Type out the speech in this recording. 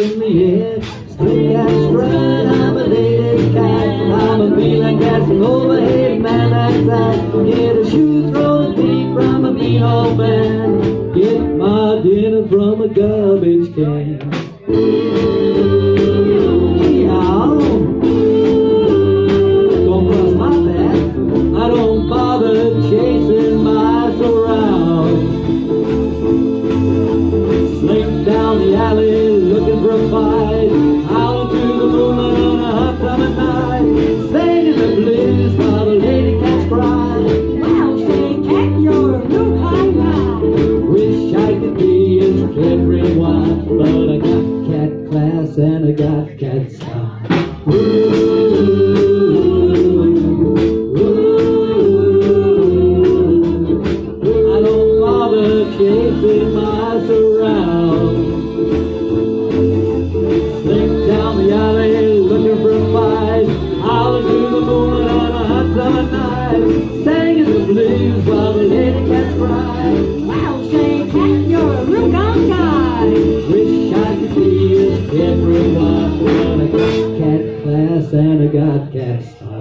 in the head. Straight and straight, I'm a dated cat. I'm a feeling cat from overhead man outside. Get a shoe thrown deep from a mean old man. Get my dinner from a garbage can. the got can stop. Ooh. chasing miles around. Slick down the alley, looking for a fight. To the moon on a hot summer night. Singing the blues while the lady cats cry. podcast.